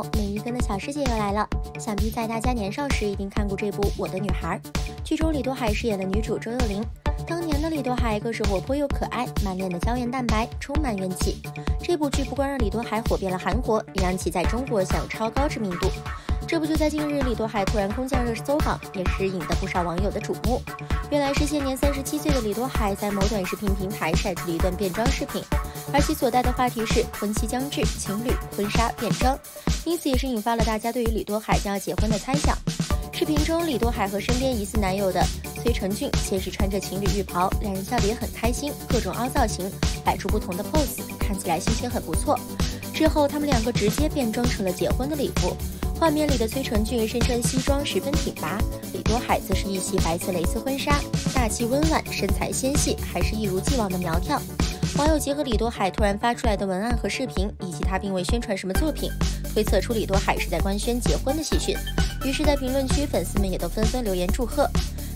好，每一根的小师姐又来了。想必在大家年少时一定看过这部《我的女孩》，剧中李多海饰演的女主周幼玲。当年的李多海更是活泼又可爱，满脸的胶原蛋白，充满元气。这部剧不光让李多海火遍了韩国，也让其在中国享超高知名度。这不就在近日，李多海突然空降热搜榜，也是引得不少网友的瞩目。原来是现年三十七岁的李多海在某短视频平台晒出了一段变装视频，而其所带的话题是婚期将至，情侣婚纱变装，因此也是引发了大家对于李多海将要结婚的猜想。视频中，李多海和身边疑似男友的崔成俊先是穿着情侣浴袍，两人笑得也很开心，各种凹造型，摆出不同的 pose，看起来心情很不错。之后，他们两个直接变装成了结婚的礼服。画面里的崔成俊身穿西装，十分挺拔；李多海则是一袭白色蕾丝婚纱，大气温婉，身材纤细，还是一如既往的苗条。网友结合李多海突然发出来的文案和视频，以及他并未宣传什么作品，推测出李多海是在官宣结婚的喜讯。于是，在评论区，粉丝们也都纷纷留言祝贺。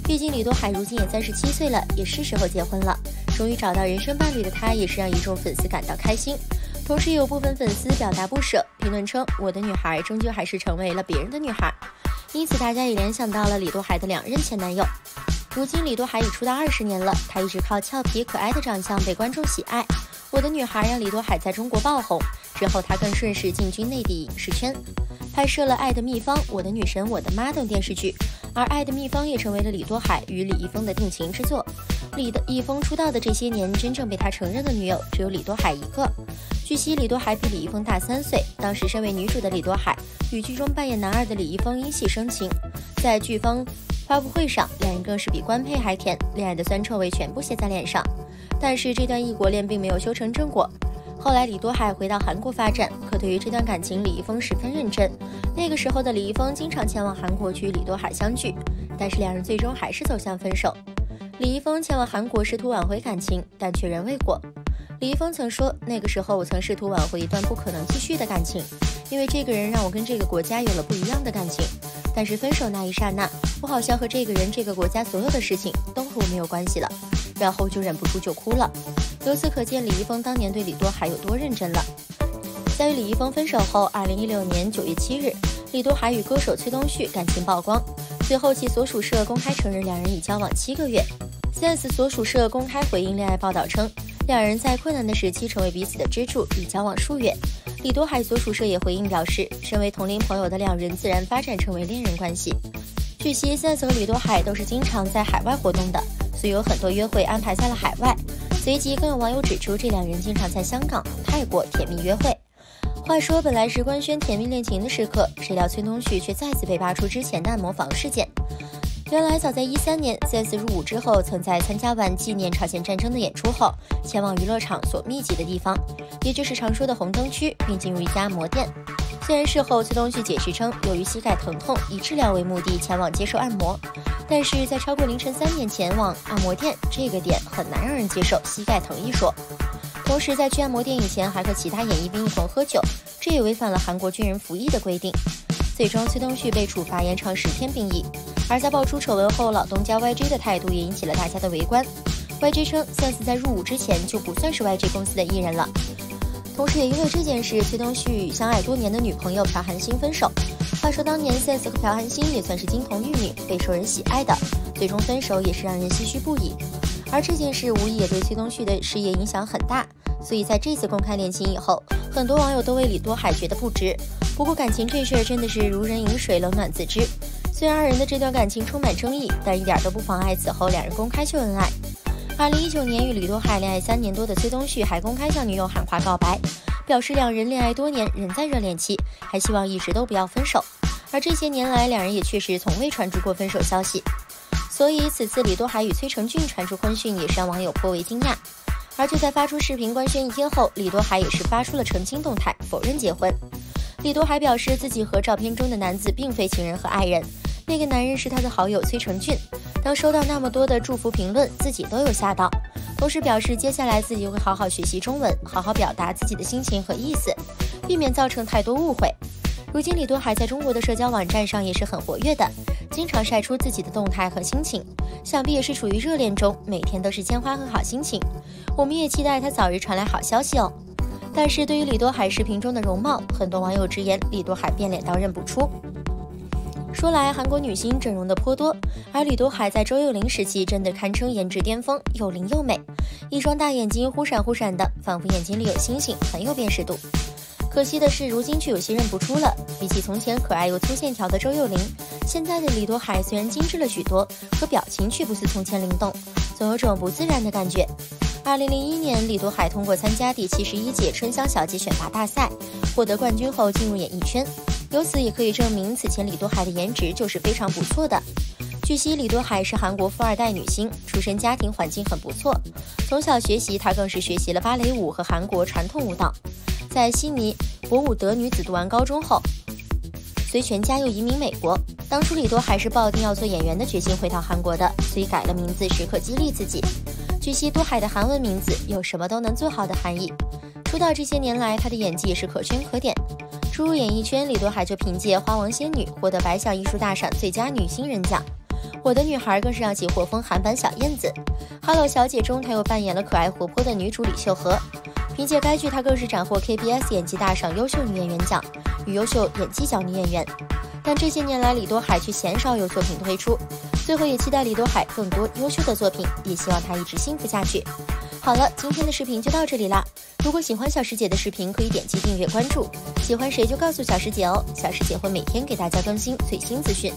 毕竟李多海如今也三十七岁了，也是时候结婚了。终于找到人生伴侣的他，也是让一众粉丝感到开心。同时，有部分粉丝表达不舍，评论称：“我的女孩终究还是成为了别人的女孩。”因此，大家也联想到了李多海的两任前男友。如今，李多海已出道二十年了，他一直靠俏皮可爱的长相被观众喜爱。《我的女孩》让李多海在中国爆红，之后他更顺势进军内地影视圈，拍摄了《爱的秘方》《我的女神我的妈》等电视剧。而《爱的秘方》也成为了李多海与李易峰的定情之作。李的易峰出道的这些年，真正被他承认的女友只有李多海一个。据悉，李多海比李易峰大三岁。当时身为女主的李多海与剧中扮演男二的李易峰因戏生情，在剧方发布会上，两人更是比官配还甜，恋爱的酸臭味全部写在脸上。但是这段异国恋并没有修成正果。后来李多海回到韩国发展，可对于这段感情，李易峰十分认真。那个时候的李易峰经常前往韩国去与李多海相聚，但是两人最终还是走向分手。李易峰前往韩国试图挽回感情，但却仍未果。李易峰曾说：“那个时候，我曾试图挽回一段不可能继续的感情，因为这个人让我跟这个国家有了不一样的感情。但是分手那一刹那，我好像和这个人、这个国家所有的事情都和我没有关系了，然后就忍不住就哭了。由此可见，李易峰当年对李多海有多认真了。”在与李易峰分手后，二零一六年九月七日，李多海与歌手崔东旭感情曝光，随后其所属社公开承认两人已交往七个月。Sense 所属社公开回应恋爱报道称。两人在困难的时期成为彼此的支柱，已交往数月。李多海所属社也回应表示，身为同龄朋友的两人自然发展成为恋人关系。据悉，Sense 和李多海都是经常在海外活动的，所以有很多约会安排在了海外。随即，更有网友指出，这两人经常在香港、泰国甜蜜约会。话说，本来是官宣甜蜜恋情的时刻，谁料崔东旭却再次被扒出之前的按摩房事件。原来，早在一三年，CS 入伍之后，曾在参加完纪念朝鲜战争的演出后，前往娱乐场所密集的地方，也就是常说的红灯区，并进入一家按摩店。虽然事后崔东旭解释称，由于膝盖疼痛，以治疗为目的前往接受按摩，但是在超过凌晨三点前往按摩店这个点，很难让人接受膝盖疼一说。同时，在去按摩店以前，还和其他演艺兵一同喝酒，这也违反了韩国军人服役的规定。最终，崔东旭被处罚延长十天兵役。而在爆出丑闻后，老东家 YG 的态度也引起了大家的围观。YG 称，Sense 在入伍之前就不算是 YG 公司的艺人了。同时，也因为这件事，崔东旭与相爱多年的女朋友朴韩星分手。话说，当年 Sense 和朴韩星也算是金童玉女，备受人喜爱的，最终分手也是让人唏嘘不已。而这件事无疑也对崔东旭的事业影响很大，所以在这次公开恋情以后，很多网友都为李多海觉得不值。不过，感情这事儿真的是如人饮水，冷暖自知。虽然二人的这段感情充满争议，但一点都不妨碍此后两人公开秀恩爱。二零一九年与李多海恋爱三年多的崔东旭还公开向女友喊话告白，表示两人恋爱多年仍在热恋期，还希望一直都不要分手。而这些年来，两人也确实从未传出过分手消息，所以此次李多海与崔成俊传出婚讯，也是让网友颇为惊讶。而就在发出视频官宣一天后，李多海也是发出了澄清动态，否认结婚。李多海表示自己和照片中的男子并非情人和爱人。那个男人是他的好友崔成俊。当收到那么多的祝福评论，自己都有吓到。同时表示，接下来自己会好好学习中文，好好表达自己的心情和意思，避免造成太多误会。如今李多海在中国的社交网站上也是很活跃的，经常晒出自己的动态和心情，想必也是处于热恋中，每天都是鲜花和好心情。我们也期待他早日传来好消息哦。但是对于李多海视频中的容貌，很多网友直言李多海变脸到认不出。说来，韩国女星整容的颇多，而李多海在周幼玲时期真的堪称颜值巅峰，又灵又美，一双大眼睛忽闪忽闪的，仿佛眼睛里有星星，很有辨识度。可惜的是，如今却有些认不出了。比起从前可爱又粗线条的周幼玲，现在的李多海虽然精致了许多，可表情却不似从前灵动，总有种不自然的感觉。二零零一年，李多海通过参加第七十一届春香小姐选拔大赛，获得冠军后进入演艺圈。由此也可以证明，此前李多海的颜值就是非常不错的。据悉，李多海是韩国富二代女星，出身家庭环境很不错，从小学习，她更是学习了芭蕾舞和韩国传统舞蹈。在悉尼博伍德女子读完高中后，随全家又移民美国。当初李多海是抱定要做演员的决心回到韩国的，所以改了名字，时刻激励自己。据悉，多海的韩文名字有什么都能做好的含义。出道这些年来，她的演技也是可圈可点。初入演艺圈，李多海就凭借《花王仙女》获得百想艺术大赏最佳女新人奖，《我的女孩》更是让其获封韩版小燕子，《Hello 小姐》中她又扮演了可爱活泼的女主李秀禾。凭借该剧，她更是斩获 KBS 演技大赏优秀女演员奖与优秀演技奖女演员。但这些年来，李多海却鲜少有作品推出。最后也期待李多海更多优秀的作品，也希望他一直幸福下去。好了，今天的视频就到这里啦。如果喜欢小师姐的视频，可以点击订阅关注。喜欢谁就告诉小师姐哦，小师姐会每天给大家更新最新资讯。